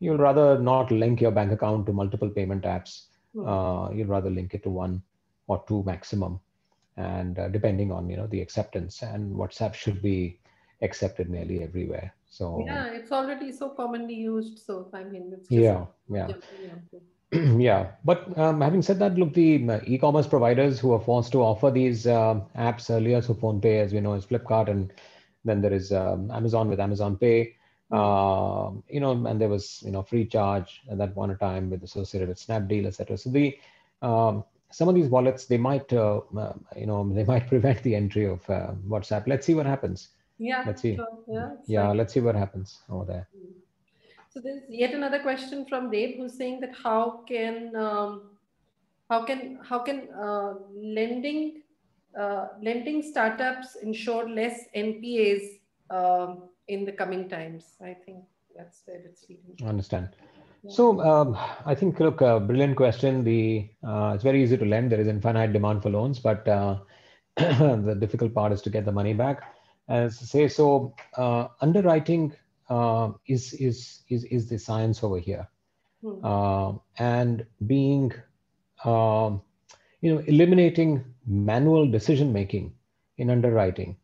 you'll rather not link your bank account to multiple payment apps. Hmm. Uh, you'd rather link it to one or two maximum, and uh, depending on you know the acceptance. And WhatsApp should be accepted nearly everywhere. So yeah, it's already so commonly used. So I mean, it's yeah, yeah. [CLEARS THROAT] yeah, but um, having said that, look, the uh, e-commerce providers who are forced to offer these uh, apps earlier, so PhonePe, as we know, is Flipkart, and then there is um, Amazon with Amazon Pay. Uh, you know, and there was you know FreeCharge at that one time with associated with Snapdeal, etc. So the um, some of these wallets they might uh, uh, you know they might [LAUGHS] prevent the entry of uh, WhatsApp. Let's see what happens. Yeah. Let's see. Sure. Yeah. Yeah. Let's see what happens over there. Mm. So there's yet another question from Dave who's saying that how can um, how can how can uh, lending uh, lending startups ensure less NPAs um, in the coming times? I think that's where it's leading. I understand. So um, I think look, a brilliant question. The uh, it's very easy to lend. There is infinite demand for loans, but uh, [CLEARS THROAT] the difficult part is to get the money back. As I say, so uh, underwriting uh, is, is, is, is the science over here. Hmm. Uh, and being, um, you know, eliminating manual decision making in underwriting,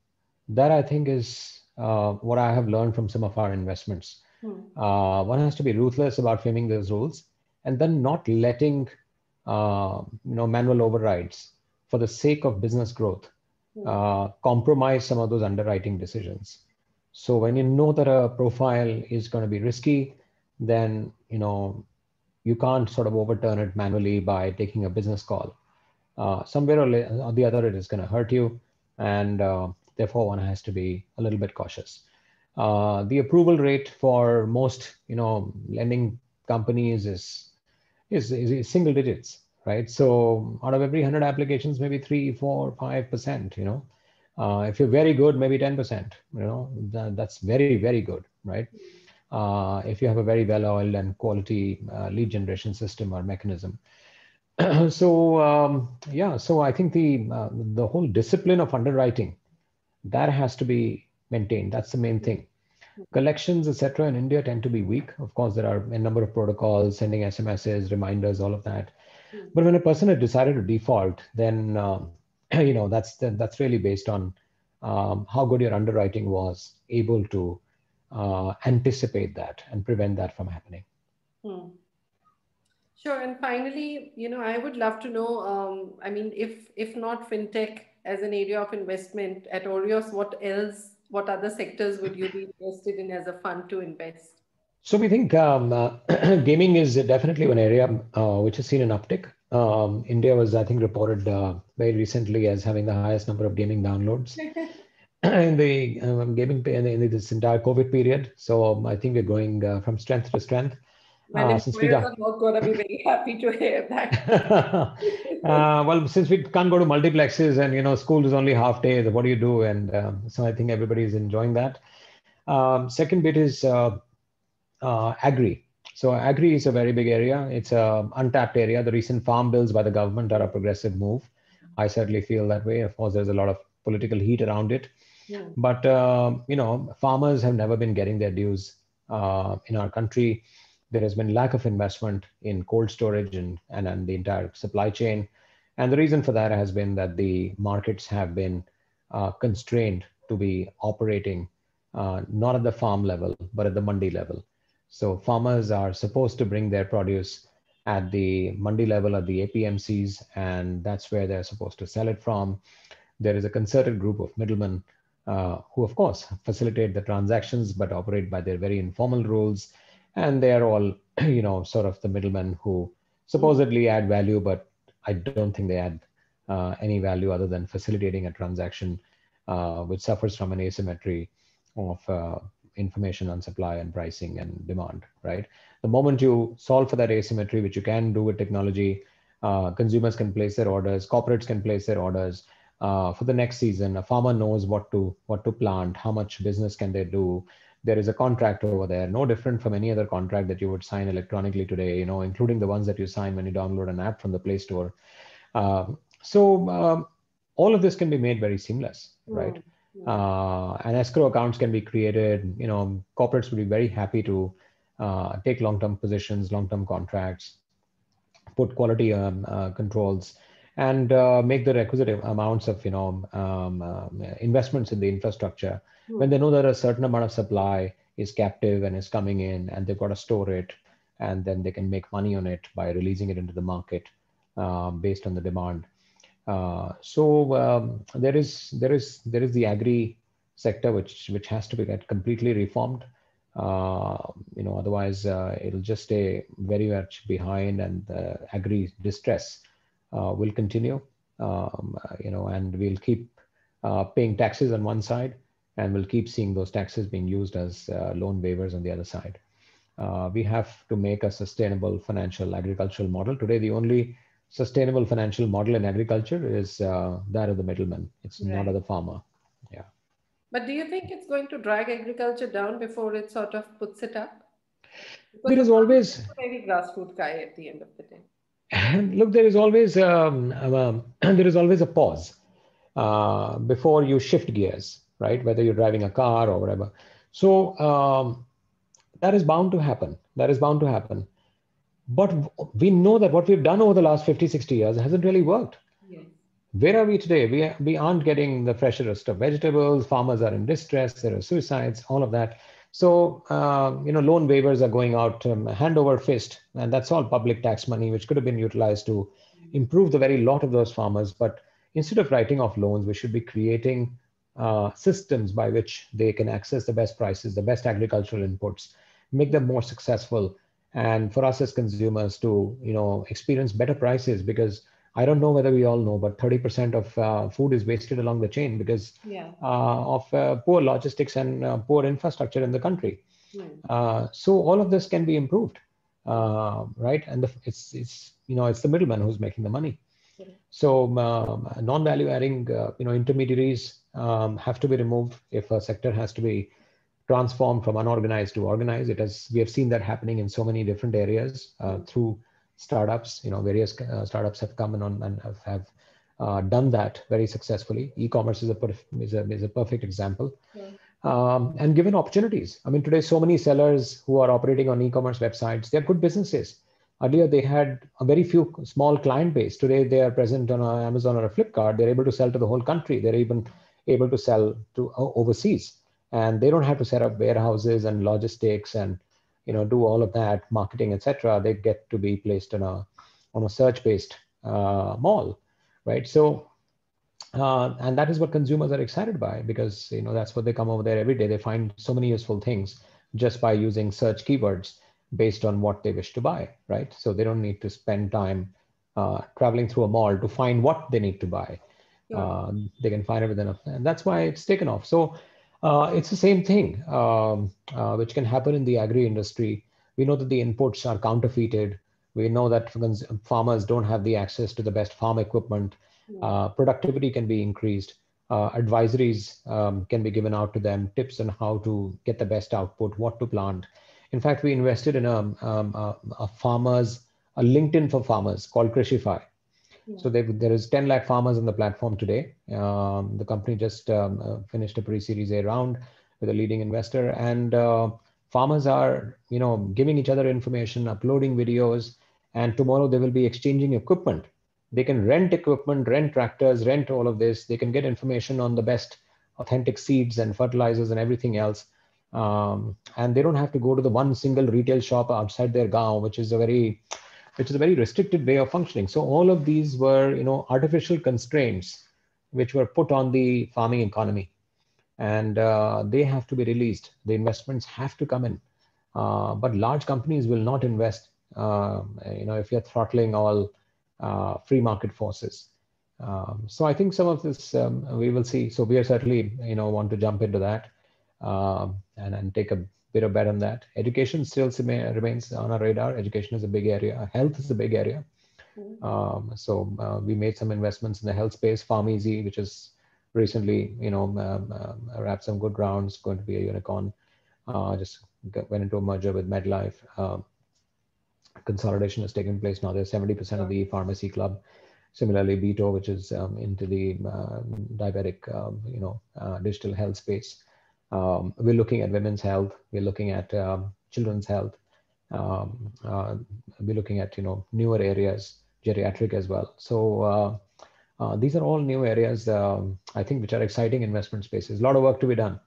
that I think is uh, what I have learned from some of our investments. Hmm. Uh, one has to be ruthless about framing those rules and then not letting uh, you know manual overrides for the sake of business growth hmm. uh, compromise some of those underwriting decisions so when you know that a profile is going to be risky, then you know you can't sort of overturn it manually by taking a business call. Uh, somewhere or the other, it is going to hurt you, and uh, therefore one has to be a little bit cautious. Uh, the approval rate for most you know lending companies is is, is single digits, right? So out of every hundred applications, maybe three, four, five percent, you know, uh, if you're very good, maybe 10%, you know, that, that's very, very good, right? Uh, if you have a very well-oiled and quality uh, lead generation system or mechanism. [CLEARS THROAT] so um, yeah, so I think the uh, the whole discipline of underwriting that has to be maintained. That's the main thing. Collections, etc., in India tend to be weak. Of course, there are a number of protocols, sending SMSs, reminders, all of that. Hmm. But when a person has decided to default, then um, [CLEARS THROAT] you know that's that's really based on um, how good your underwriting was able to uh, anticipate that and prevent that from happening. Hmm. Sure. And finally, you know, I would love to know. Um, I mean, if if not fintech as an area of investment at Orios, what else? What other sectors would you be interested in as a fund to invest? So we think um, uh, [CLEARS THROAT] gaming is definitely one area uh, which has seen an uptick. Um, India was, I think, reported uh, very recently as having the highest number of gaming downloads [LAUGHS] [CLEARS THROAT] in the um, gaming in, in, this entire COVID period. So um, I think we're going uh, from strength to strength. Uh, since we are not going to be very happy to hear that. [LAUGHS] uh, well, since we can't go to multiplexes and you know school is only half day, what do you do? And um, so I think everybody is enjoying that. Um, second bit is uh, uh, agri. So agri is a very big area. It's a untapped area. The recent farm bills by the government are a progressive move. I certainly feel that way. Of course, there's a lot of political heat around it. Yeah. But uh, you know, farmers have never been getting their dues uh, in our country. There has been lack of investment in cold storage and, and, and the entire supply chain. And the reason for that has been that the markets have been uh, constrained to be operating uh, not at the farm level, but at the mandi level. So farmers are supposed to bring their produce at the mandi level at the APMCs, and that's where they're supposed to sell it from. There is a concerted group of middlemen uh, who, of course, facilitate the transactions but operate by their very informal rules, and they are all, [CLEARS THROAT] you know, sort of the middlemen who supposedly add value, but I don't think they add uh, any value other than facilitating a transaction uh, which suffers from an asymmetry of uh, information on supply and pricing and demand, right? The moment you solve for that asymmetry, which you can do with technology, uh, consumers can place their orders, corporates can place their orders uh, for the next season. A farmer knows what to what to plant, how much business can they do. There is a contract over there, no different from any other contract that you would sign electronically today. You know, including the ones that you sign when you download an app from the Play Store. Uh, so um, all of this can be made very seamless, right? Mm uh, and escrow accounts can be created. You know, corporates would be very happy to uh, take long-term positions, long-term contracts, put quality um, uh, controls, and uh, make the requisite amounts of you know um, um investments in the infrastructure mm. when they know that a certain amount of supply is captive and is coming in, and they've got to store it, and then they can make money on it by releasing it into the market uh, based on the demand. Uh, so um, there is there is there is the agri sector which which has to be get completely reformed. Uh, you know, otherwise uh, it'll just stay very much behind, and the agri distress uh, will continue. Um, you know, and we'll keep uh, paying taxes on one side, and we'll keep seeing those taxes being used as loan waivers on the other side. we have to make a sustainable financial agricultural model. Today, the only sustainable financial model in agriculture is uh, that of the middleman. It's right. not of the farmer. Yeah. But do you think it's going to drag agriculture down before it sort of puts it up? Because there is always very grassroots guy at the end of the day. And look, there is always um, um, [CLEARS THROAT] there is always a pause uh, before you shift gears, right? Whether you're driving a car or whatever. So um, that is bound to happen. That is bound to happen but we know that what we've done over the last 50, 60 years hasn't really worked. Yes. Where are we today? We, we aren't getting the freshest of vegetables. Farmers are in distress. There are suicides, all of that. So, uh, you know, loan waivers are going out um, hand over fist, and that's all public tax money, which could have been utilized to improve the very lot of those farmers. But instead of writing off loans, we should be creating uh, systems by which they can access the best prices, the best agricultural inputs, make them more successful, and for us as consumers to you know experience better prices because I don't know whether we all know, but 30% of uh, food is wasted along the chain because yeah. uh, of uh, poor logistics and uh, poor infrastructure in the country. Mm. so all of this can be improved, uh, right? And the, it's it's you know it's the middleman who's making the money. So um, non-value adding, you know, intermediaries um, have to be removed if a sector has to be transformed from unorganized to organized. It has we have seen that happening in so many different areas uh, through startups. You know, various uh, startups have come in on and have, have uh, done that very successfully. E-commerce is a is a, is a perfect example. Yeah. Um, and given opportunities. I mean, today so many sellers who are operating on e-commerce websites, they're good businesses. Earlier, they had a very few small client base. Today, they are present on Amazon or a Flipkart. They're able to sell to the whole country. They're even able to sell to uh, overseas and they don't have to set up warehouses and logistics and you know do all of that marketing etc they get to be placed on a on a search based uh, mall right? So uh, and that is what consumers are excited by because you know that's what they come over there every day. They find so many useful things just by using search keywords based on what they wish to buy right? So they don't need to spend time uh, traveling through a mall to find what they need to buy. Yeah. Uh, they can find it within a and that's why it's taken off. So it's the same thing, um, uh, which can happen in the agri industry. We know that the inputs are counterfeited. We know that farmers don't have the access to the best farm equipment. Uh, productivity can be increased. Uh, advisories um, can be given out to them, tips on how to get the best output, what to plant. In fact, we invested in a, um, a, a farmers, a LinkedIn for farmers called Krishify. So there is 10 lakh farmers on the platform today. Um, the company just um, uh, finished a pre-series A round with a leading investor, and uh, farmers are, you know, giving each other information, uploading videos, and tomorrow they will be exchanging equipment they can rent equipment, rent tractors, rent all of this. They can get information on the best authentic seeds and fertilizers and everything else. Um, and they don't have to go to the one single retail shop outside their gaon, which is a very, which is a very restricted way of functioning. So all of these were, you know, artificial constraints which were put on the farming economy, and uh, they have to be released. The investments have to come in, uh, but large companies will not invest. Uh, you know, if you're throttling all uh, free market forces. Um, so I think some of this um, we will see. So we are certainly, you know, want to jump into that um, and, and take a bit of bet on that. Education still remains on our radar. Education is a big area. Health is a big area. Mm-hmm. Um, so uh, we made some investments in the health space. PharmEasy, which is recently, you know, um, um, wrapped some good rounds, going to be a unicorn. Uh, just went into a merger with MedLife. Um, consolidation has taken place now. There's 70% of the pharmacy club. Similarly, Beato, which is um, into the uh, diabetic, um, you know, uh, digital health space. Um, we're looking at women's health. We're looking at um, children's health. Um, uh, we're looking at, you know, newer areas, geriatric as well. So uh, uh, these are all new areas, um, I think, which are exciting investment spaces. A lot of work to be done.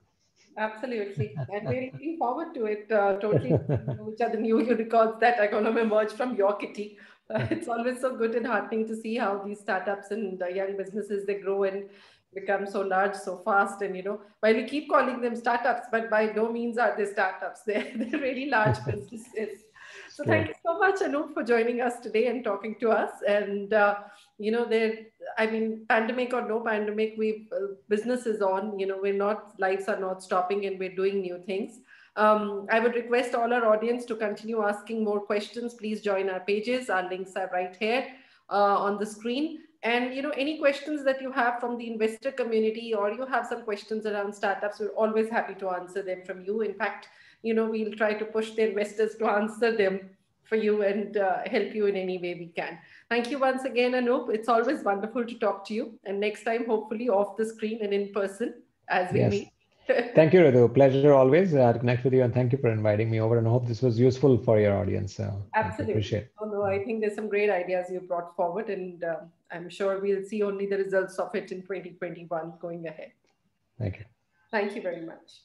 Absolutely. [LAUGHS] And we're looking forward to it uh, totally, [LAUGHS] which are the new unicorns that are going to emerge from your kitty. Uh, [LAUGHS] it's always so good and heartening to see how these startups and the young businesses, they grow and become so large so fast. And, you know, while we keep calling them startups, but by no means are they startups. [LAUGHS] They're, they're really large [LAUGHS] businesses. So thank you so much, Anup, for joining us today and talking to us. And, uh, you know, there, I mean, pandemic or no pandemic, we uh, business is on, you know, we're not, lives are not stopping and we're doing new things. Um, I would request all our audience to continue asking more questions. Please join our pages. Our links are right here uh, on the screen. And you know, any questions that you have from the investor community or you have some questions around startups, we're always happy to answer them from you. In fact, you know, we'll try to push the investors to answer them for you and uh, help you in any way we can. Thank you once again, Anup. It's always wonderful to talk to you. And next time, hopefully off the screen and in person as we yes. meet. [LAUGHS] thank you, Ritu. Pleasure always uh, to connect with you. And thank you for inviting me over. And I hope this was useful for your audience. Uh, Absolutely. I appreciate oh, no, I think there's some great ideas you brought forward. And uh, I'm sure we'll see only the results of it in 2021 going ahead. Thank you. Thank you very much.